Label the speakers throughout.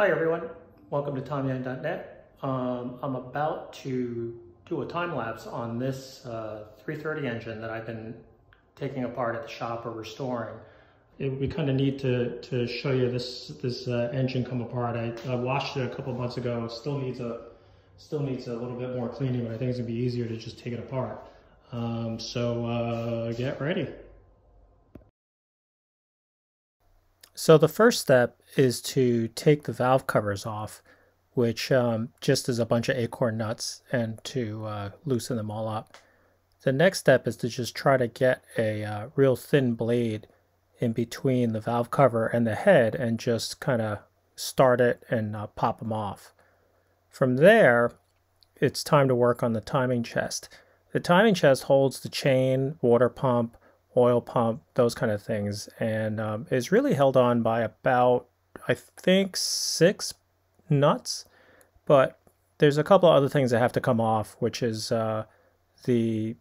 Speaker 1: Hi everyone, welcome to TomYang.net. Um, I'm about to do a time lapse on this uh, 330 engine that I've been taking apart at the shop or restoring. It would be kind of neat to, to show you this this uh, engine come apart. I, I washed it a couple months ago. Still needs a still needs a little bit more cleaning, but I think it's gonna be easier to just take it apart. Um, so uh, get ready. So the first step is to take the valve covers off, which um, just is a bunch of acorn nuts, and to uh, loosen them all up. The next step is to just try to get a uh, real thin blade in between the valve cover and the head and just kind of start it and uh, pop them off. From there, it's time to work on the timing chest. The timing chest holds the chain, water pump, oil pump, those kind of things, and um, is really held on by about, I think, six nuts. But there's a couple of other things that have to come off, which is uh, the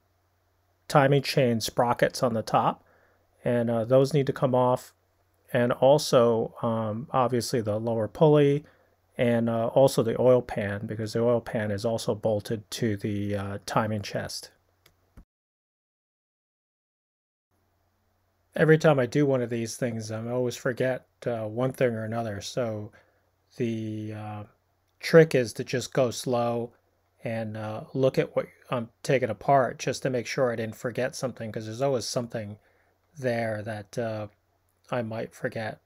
Speaker 1: timing chain sprockets on the top, and uh, those need to come off, and also um, obviously the lower pulley, and uh, also the oil pan because the oil pan is also bolted to the uh, timing chest. Every time I do one of these things, I always forget uh, one thing or another. So the uh, trick is to just go slow and uh, look at what I'm taking apart just to make sure I didn't forget something because there's always something there that uh, I might forget.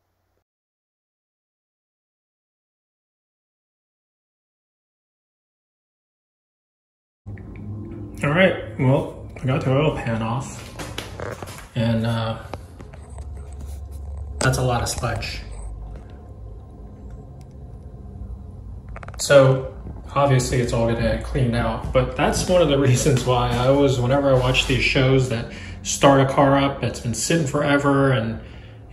Speaker 1: All right, well, I got the oil pan off and uh, that's a lot of sludge. So obviously it's all gonna get cleaned out, but that's one of the reasons why I always, whenever I watch these shows that start a car up that's been sitting forever and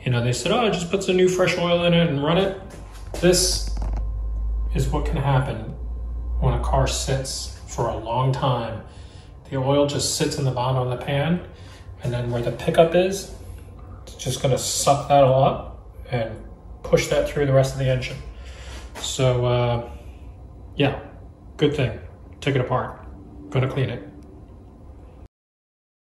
Speaker 1: you know, they said, oh, just put some new fresh oil in it and run it. This is what can happen when a car sits for a long time. The oil just sits in the bottom of the pan and then where the pickup is, just gonna suck that all up and push that through the rest of the engine. So uh, yeah, good thing. Took it apart. Gonna clean it.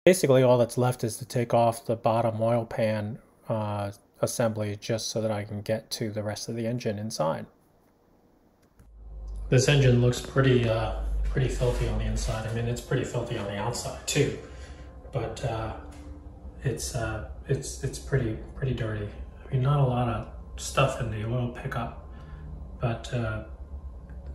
Speaker 1: Basically all that's left is to take off the bottom oil pan uh, assembly just so that I can get to the rest of the engine inside. This engine looks pretty uh, pretty filthy on the inside. I mean, it's pretty filthy on the outside too, but uh, it's uh, it's it's pretty pretty dirty. I mean, not a lot of stuff in the oil pickup, but uh,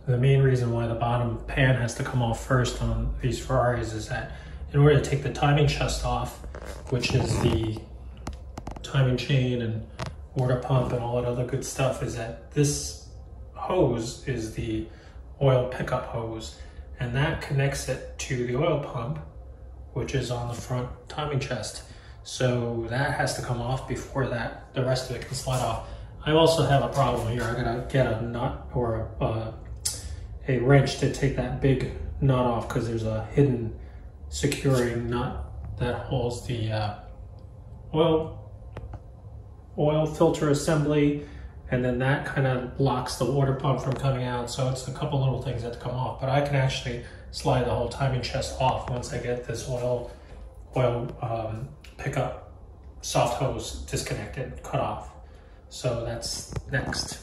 Speaker 1: the main reason why the bottom pan has to come off first on these Ferraris is that in order to take the timing chest off, which is the timing chain and water pump and all that other good stuff, is that this hose is the oil pickup hose, and that connects it to the oil pump, which is on the front timing chest. So that has to come off before that, the rest of it can slide off. I also have a problem here. I gotta get a nut or a, uh, a wrench to take that big nut off because there's a hidden securing nut that holds the uh, oil oil filter assembly and then that kind of blocks the water pump from coming out. So it's a couple little things that come off, but I can actually slide the whole timing chest off once I get this oil oil um, pickup soft hose disconnected, cut off. So that's next.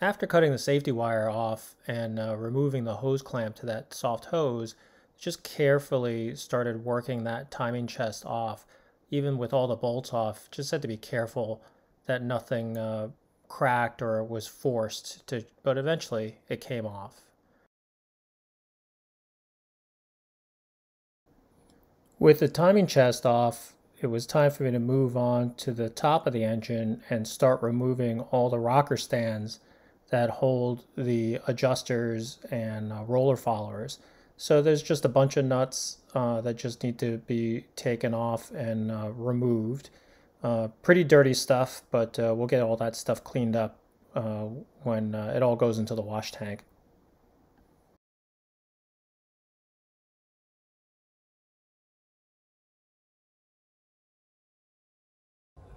Speaker 1: After cutting the safety wire off and uh, removing the hose clamp to that soft hose, just carefully started working that timing chest off. Even with all the bolts off, just had to be careful that nothing uh, cracked or was forced to, but eventually it came off. With the timing chest off, it was time for me to move on to the top of the engine and start removing all the rocker stands that hold the adjusters and uh, roller followers. So there's just a bunch of nuts uh, that just need to be taken off and uh, removed. Uh, pretty dirty stuff, but uh, we'll get all that stuff cleaned up uh, when it all goes into the wash tank.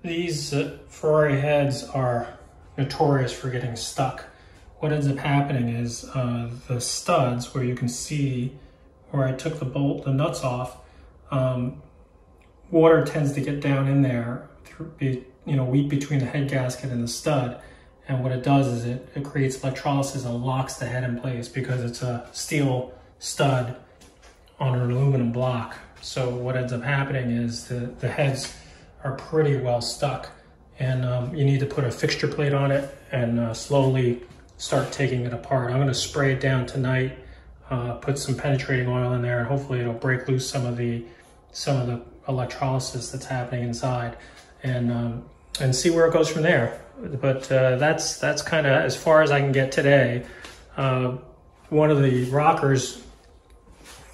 Speaker 1: These uh, Ferrari heads are notorious for getting stuck. What ends up happening is uh, the studs where you can see where I took the bolt, the nuts off, um, water tends to get down in there, through, you know, weak between the head gasket and the stud. And what it does is it, it creates electrolysis and locks the head in place because it's a steel stud on an aluminum block. So what ends up happening is the, the heads are pretty well stuck and um, you need to put a fixture plate on it and uh, slowly start taking it apart. I'm gonna spray it down tonight, uh, put some penetrating oil in there and hopefully it'll break loose some of the some of the electrolysis that's happening inside and um, and see where it goes from there. But uh, that's that's kind of as far as I can get today. Uh, one of the rockers,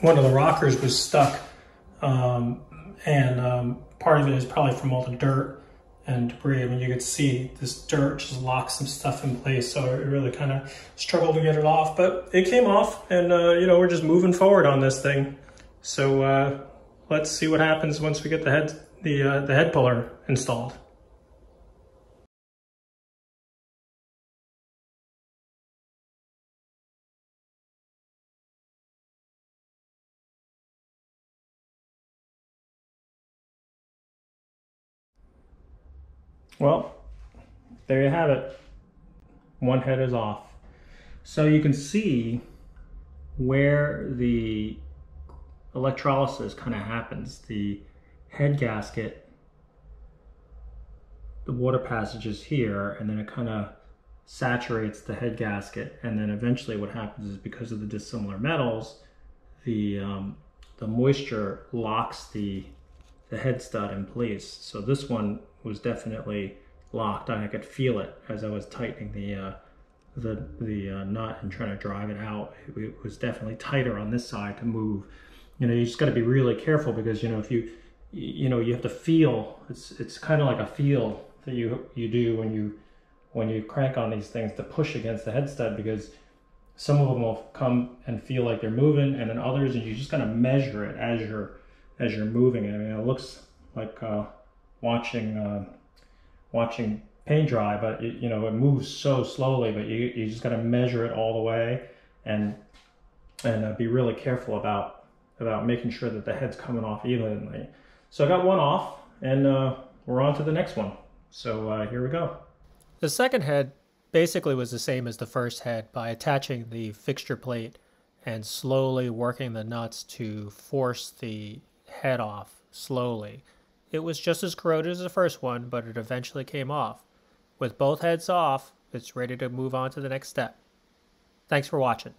Speaker 1: one of the rockers was stuck, um, and um, part of it is probably from all the dirt and debris. I mean, you could see this dirt just locked some stuff in place, so it really kind of struggled to get it off. But it came off, and uh, you know we're just moving forward on this thing. So uh, let's see what happens once we get the head the uh, the head puller installed. Well, there you have it. One head is off. So you can see where the electrolysis kind of happens. The head gasket, the water passage is here, and then it kind of saturates the head gasket. And then eventually what happens is because of the dissimilar metals, the, um, the moisture locks the, the head stud in place. So this one was definitely locked. I could feel it as I was tightening the uh, the the uh, nut and trying to drive it out. It, it, was definitely tighter on this side to move. You know, you just got to be really careful because you know if you you know you have to feel. It's it's kind of like a feel that you you do when you when you crank on these things to push against the head stud because some of them will come and feel like they're moving and then others and you just kind of measure it as you're as you're moving. I mean, it looks like uh, watching uh, watching paint dry, but it, you know it moves so slowly. But you you just got to measure it all the way and and uh, be really careful about about making sure that the head's coming off evenly. So I got one off, and uh, we're on to the next one. So uh, here we go.
Speaker 2: The second head basically was the same as the first head by attaching the fixture plate and slowly working the nuts to force the head off slowly. It was just as corroded as the first one, but it eventually came off. With both heads off, it's ready to move on to the next step. Thanks for watching.